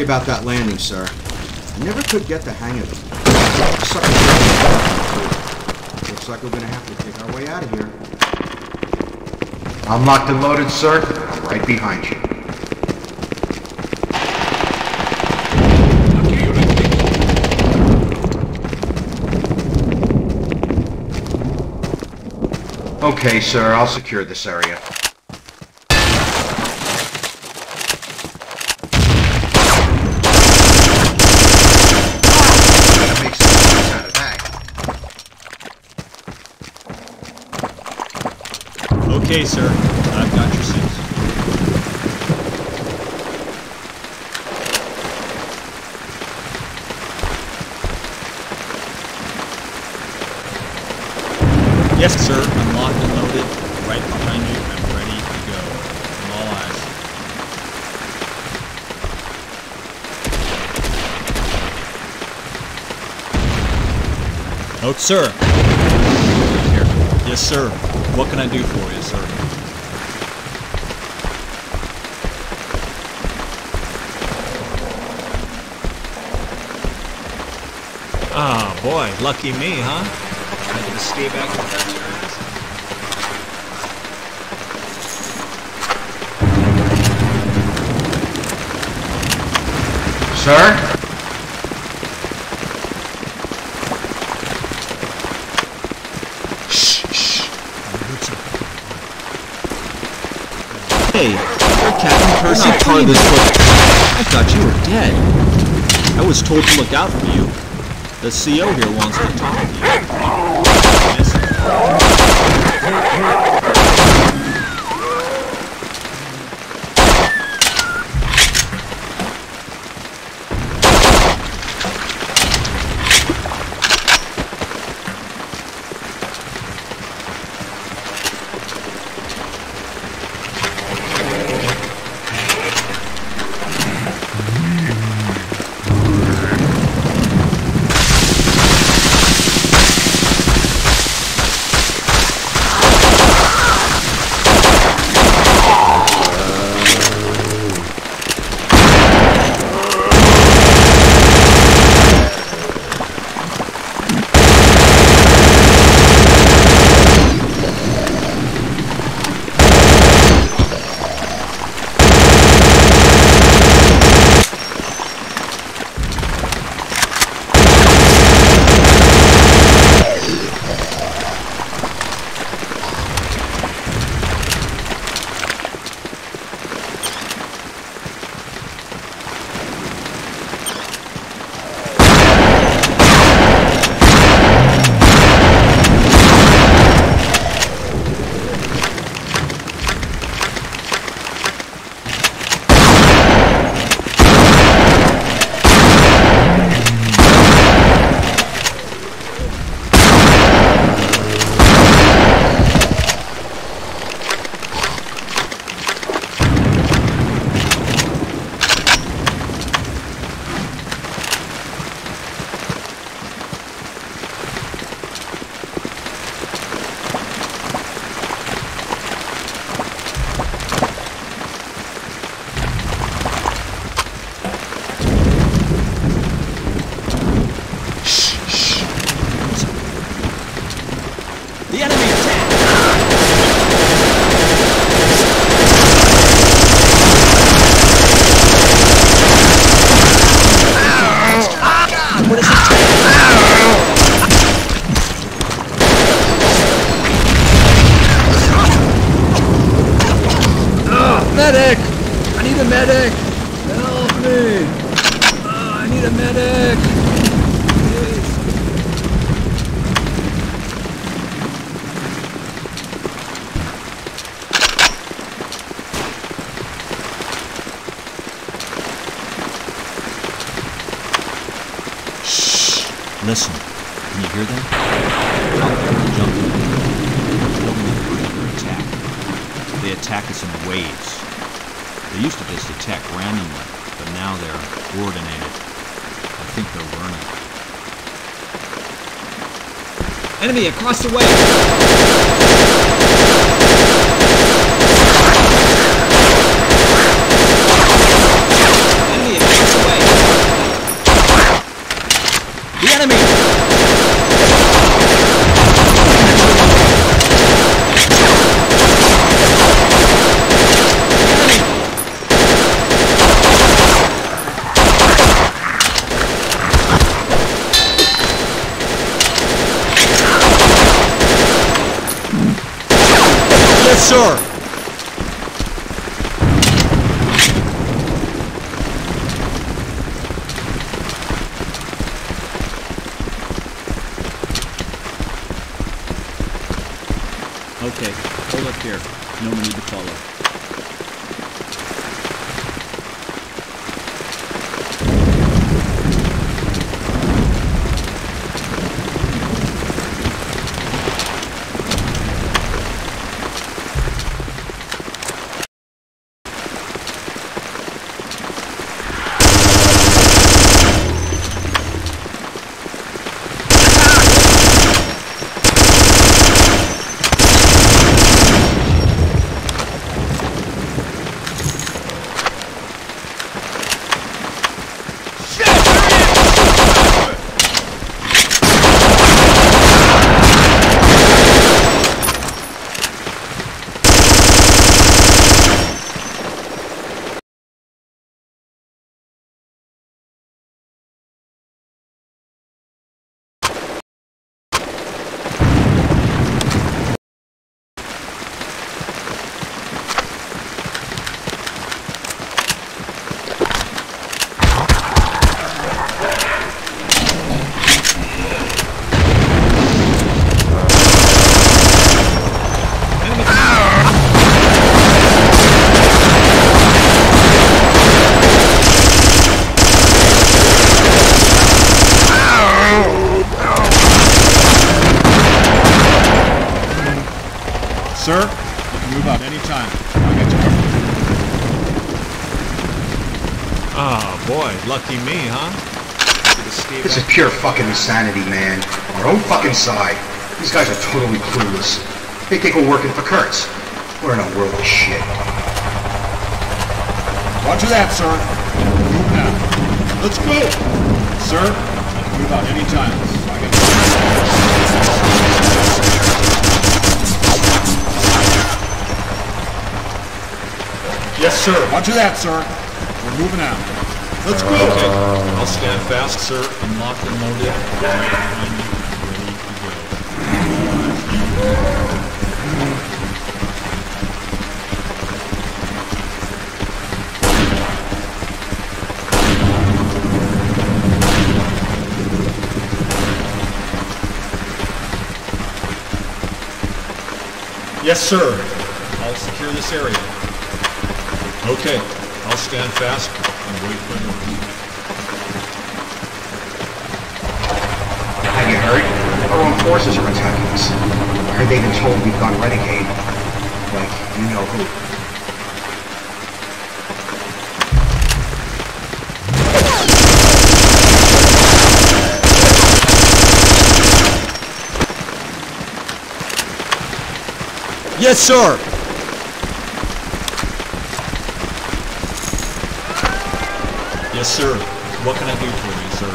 Sorry about that landing, sir. I never could get the hang of it. Looks like we're gonna have to take our way out of here. I'm locked and loaded, sir. I'm right behind you. Okay, sir. I'll secure this area. Gotta make some sense out of that. Okay, sir. I've got your six. Yes, sir. I'm locked and loaded. Right behind you. I'm ready to go. I'm all eyes. Note, sir. Here. Yes, sir. What can I do for you, sir? Boy, lucky me, huh? I can escape back with that Sir? Hey, you're Captain Percy Parvis. I thought you were dead. I was told to look out for you. The CO here wants to talk to you. Medic! I need a medic! Help me! Oh, I need a medic! Shh! Listen. Can you hear them? Attack. They attack us in waves used to just attack randomly, but now they're coordinated. I think they're learning. Enemy across the way! Enemy across the way! The enemy! Sir! Okay, hold up here. No need to follow. Sir, you can move out anytime. I'll get you covered. Oh, boy. Lucky me, huh? Happy to see you This is pure fucking insanity, man. Our own fucking side. These guys are totally clueless. They think we're working for Kurtz. We're in a world of shit. Roger that, sir. Move now. Let's go! Sir, you can move out anytime. I got Yes, sir. Roger that, sir. We're moving out. Let's go! Okay, um, I'll stand fast, sir. Unlock the motive. Right. Ready to go. Yes, sir. I'll secure this area. Okay, I'll stand fast Have you heard? Our own forces are attacking us. I heard they've been told we've gone renegade. Like, you know who. Yes, sir! Yes, sir. What can I do for you, sir?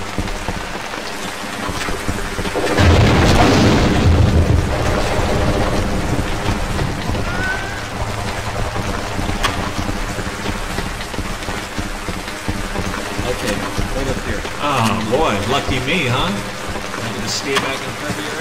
Okay, hold up here. Ah, boy, lucky me, huh? Happy to stay back and cover your ass.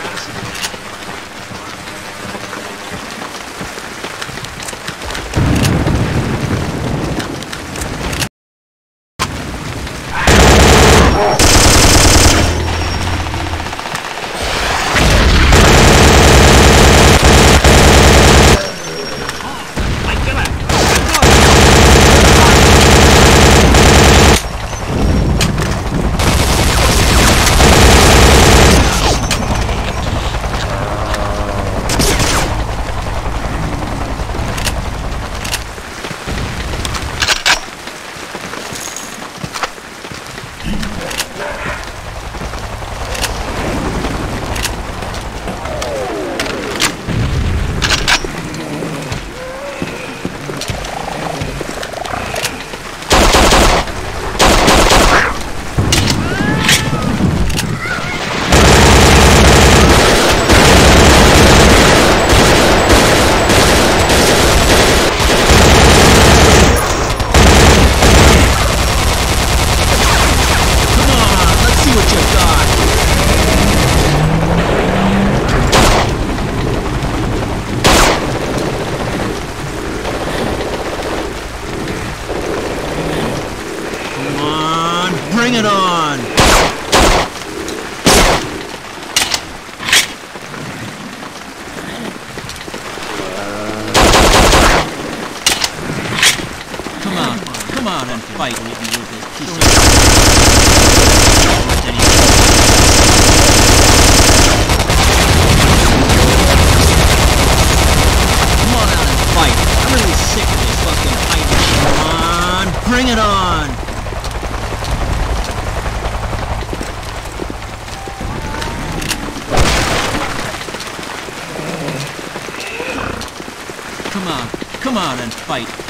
on.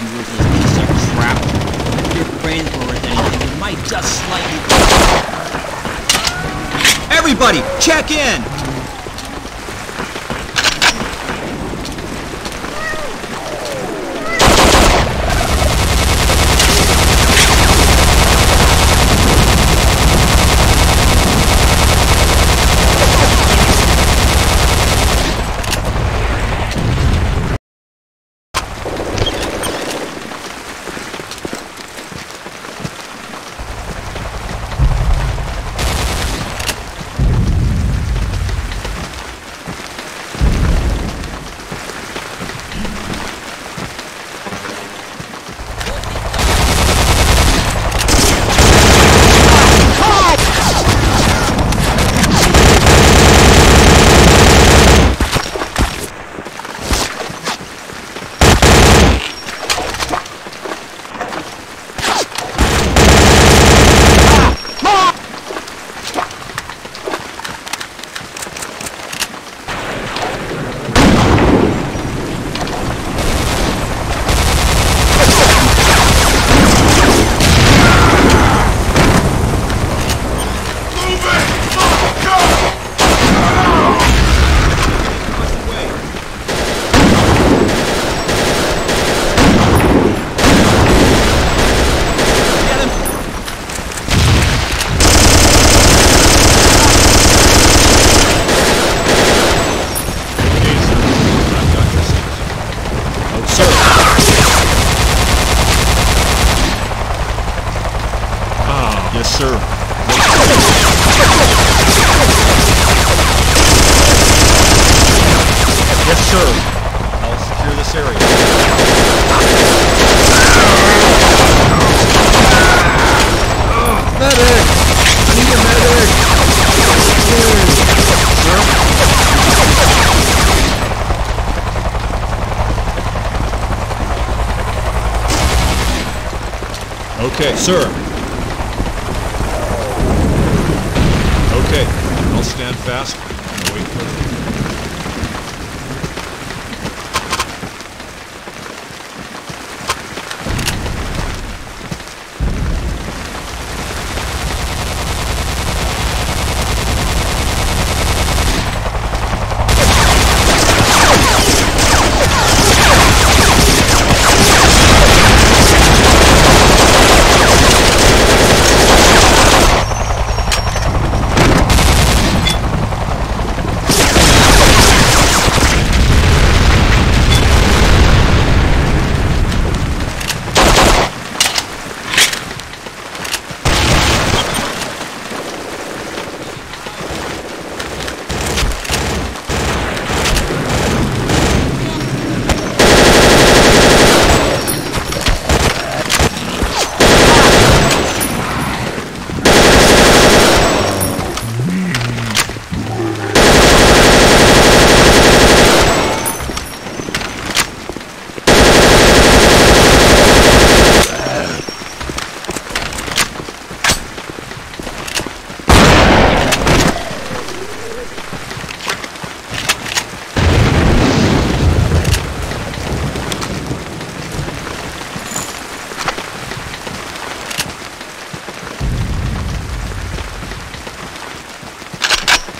You worthless piece of crap. If your brains were worth anything, might just slightly... Everybody, check in! Sir. Okay, I'll stand fast and wait for them.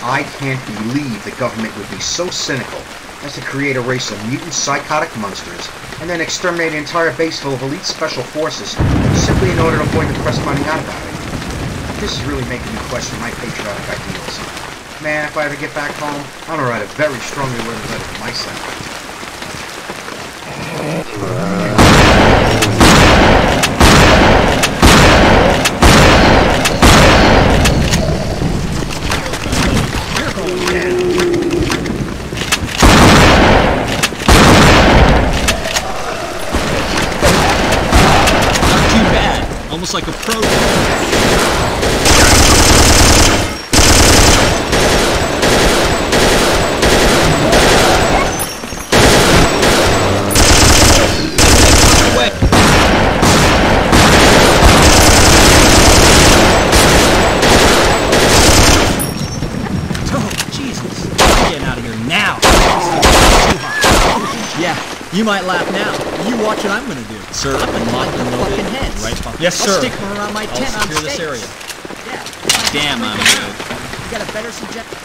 I can't believe the government would be so cynical as to create a race of mutant psychotic monsters and then exterminate an entire base full of elite special forces simply in order to avoid the press finding out about it. This is really making me question my patriotic ideals. Man, if I ever get back home, I'm gonna write a very strongly worded letter to my like a pro. Oh, Jesus. I'm out of here now. Yeah, you might laugh now. You watch what I'm gonna do. Sir, I'm locked and loaded. Fucking heads. Right. Yes, I'll sir. stick them around my tent. I'll secure this area. Yeah. Damn, I'm good. You got a better suggestion?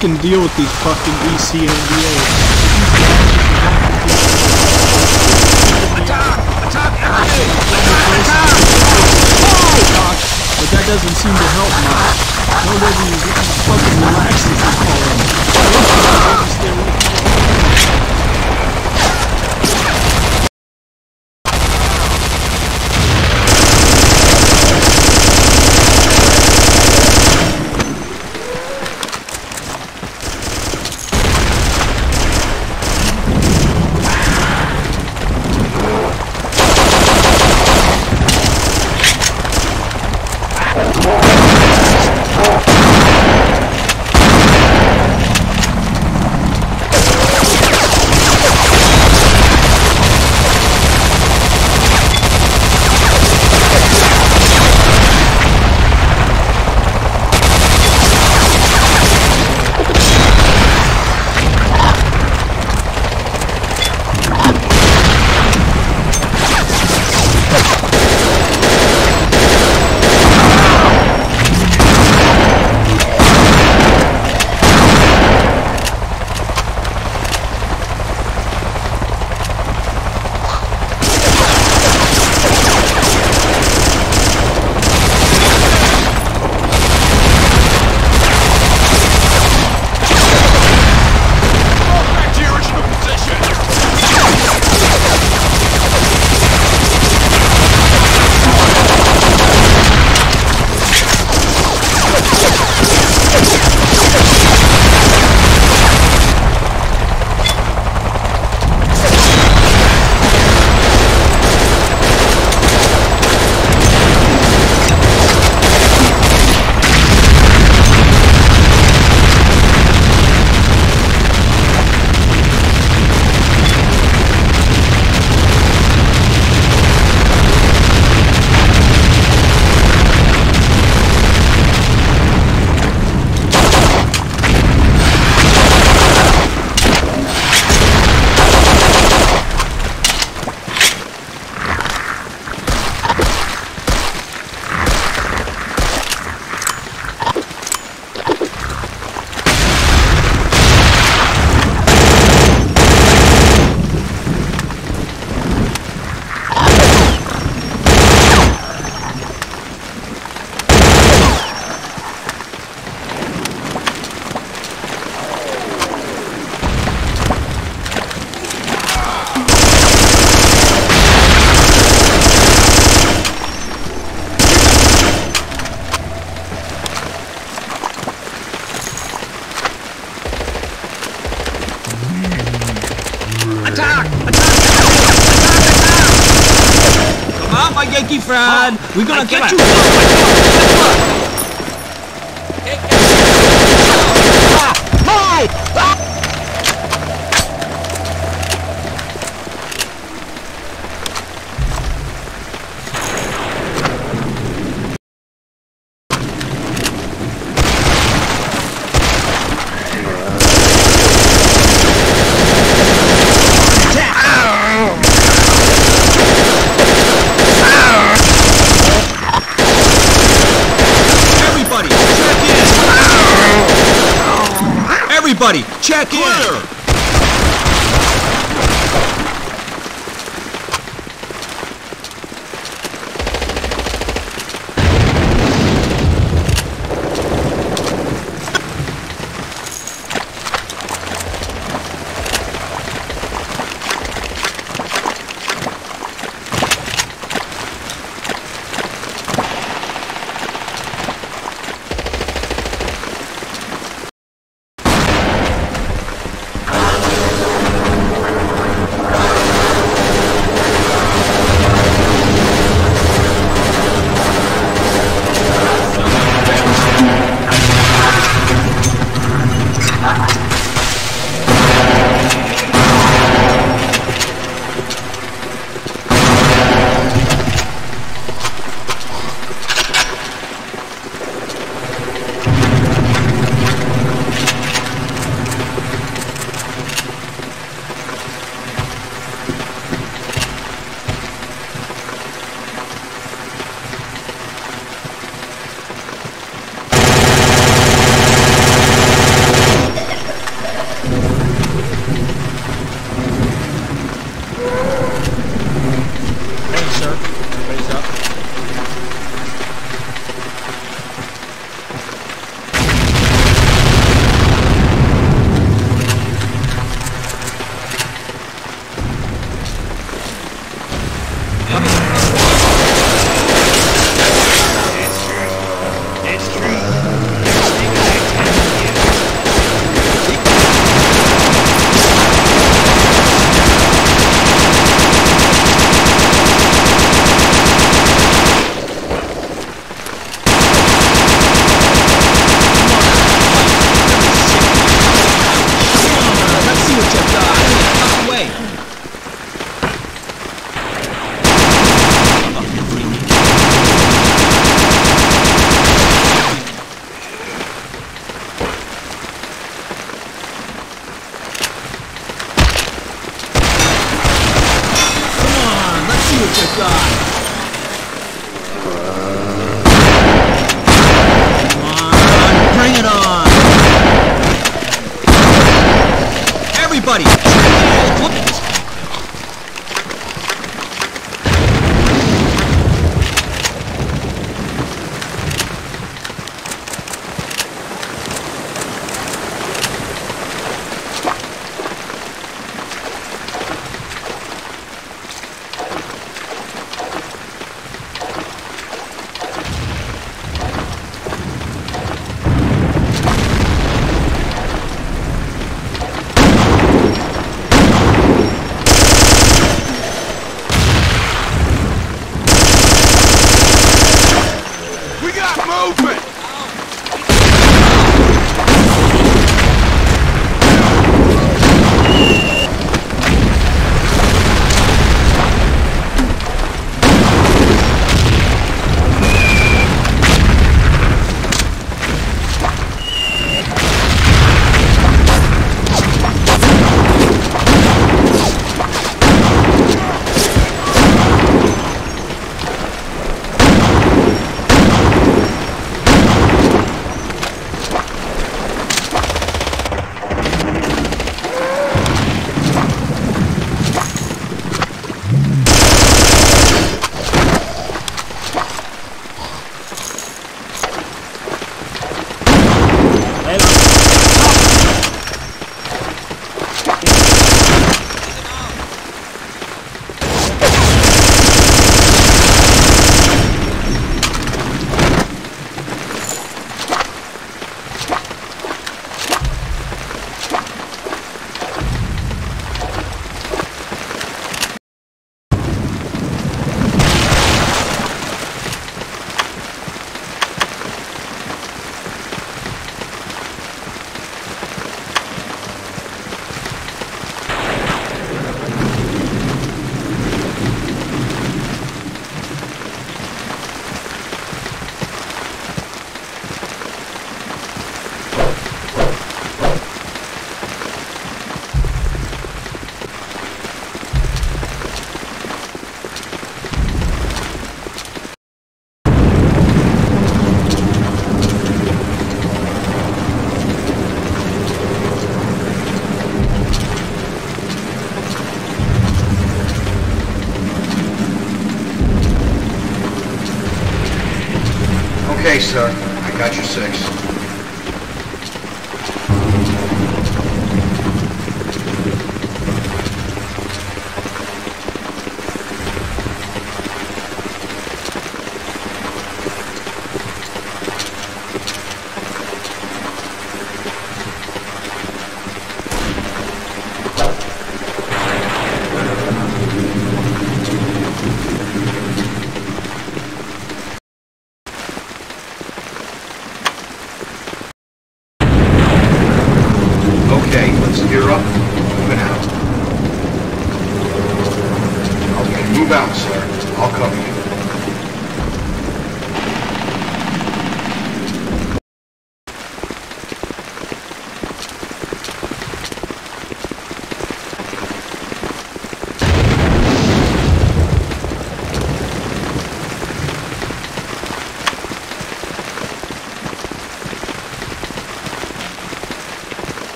Can deal with these fucking ECNDAs. But that doesn't seem to help much. We're gonna get you.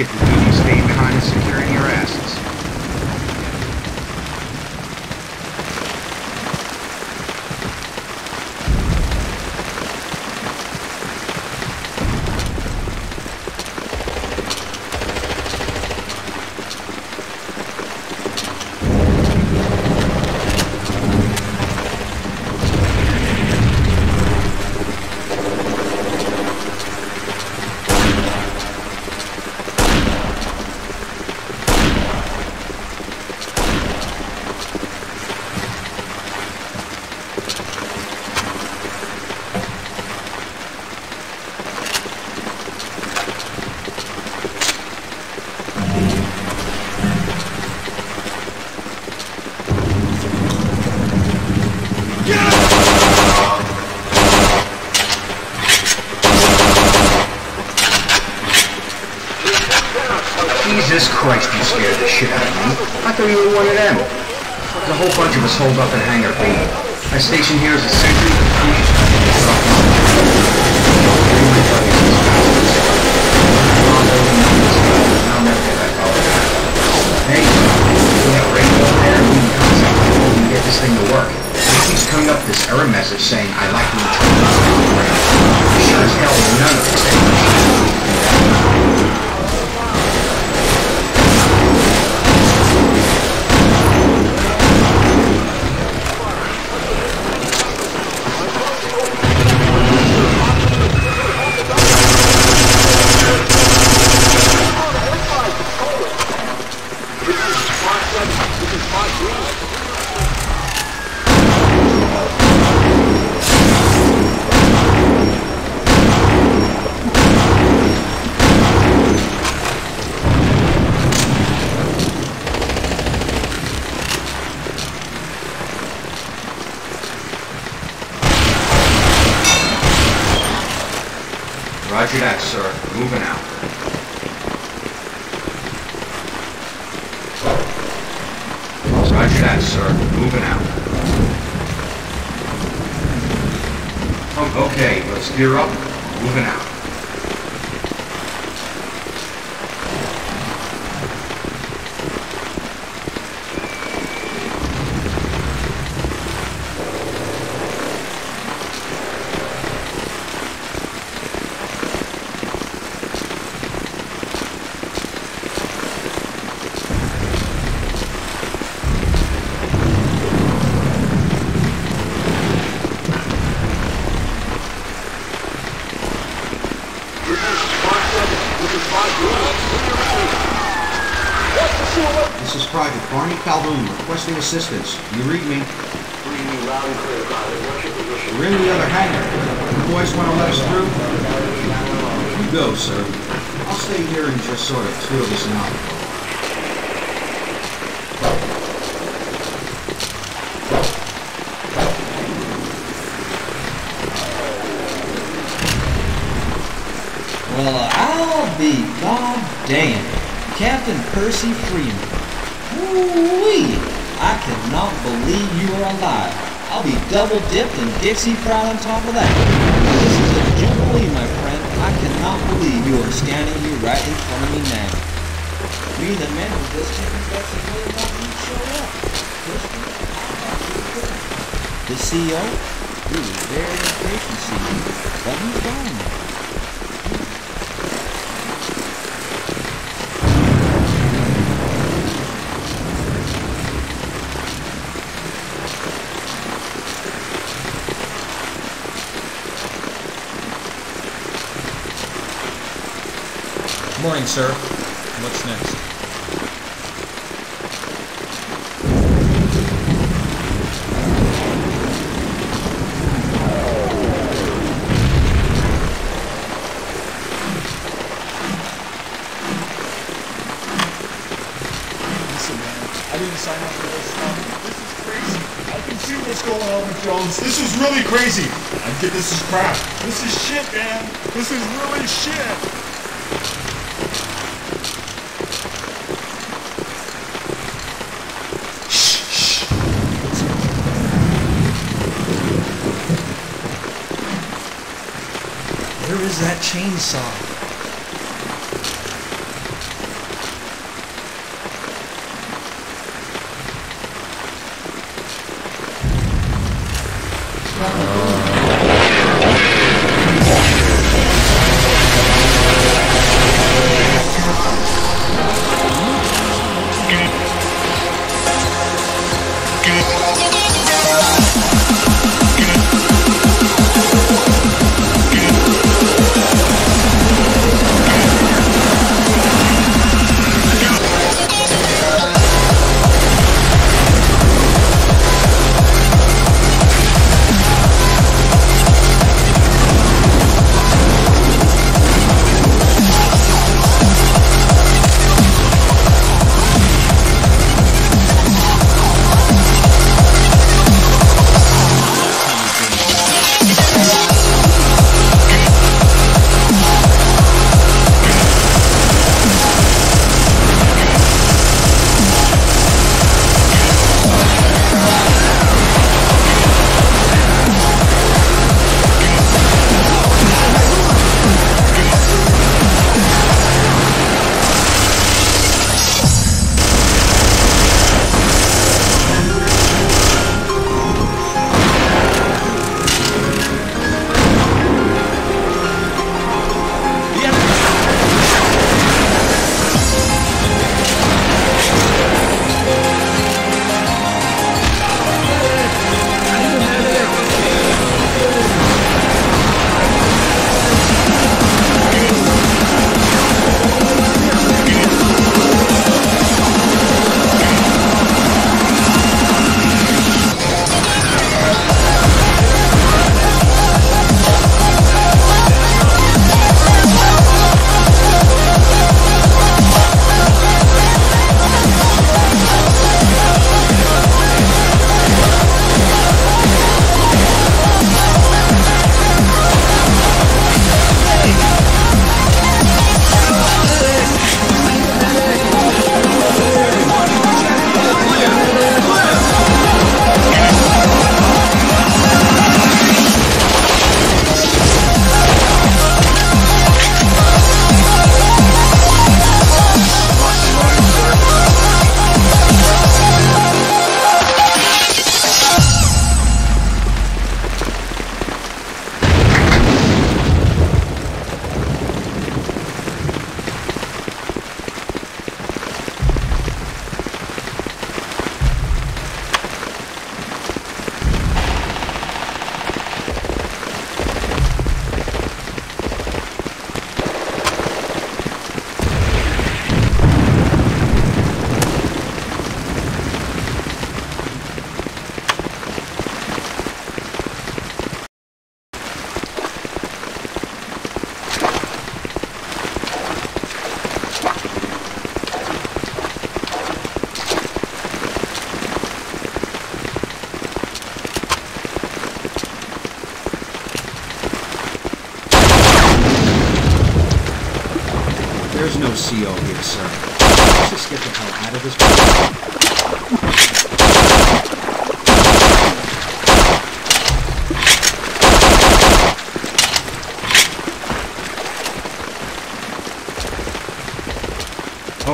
Get This Private Barney Calhoun requesting assistance. You read me. We're in the other hangar. You boys want to let us through? You go, sir. I'll stay here and just sort of twiddle this knot. Well, I'll be goddamn. Captain Percy Freeman. Woo-wee! I cannot believe you are alive. I'll be double dipped and Dixie fried on top of that. This is a jubilee, my friend. I cannot believe you are standing here right in front of me now. We, the men of this chicken Betsy really want you show up. The CEO? He was very impatient, CEO, but he's gone now. Morning, sir. What's next? Listen, man, I didn't sign up for this. This is crazy. I can see what's going on with Jones. This is really crazy. I get this is crap. This is shit, man. This is really shit. That chainsaw?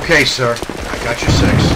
Okay, sir. I got your six.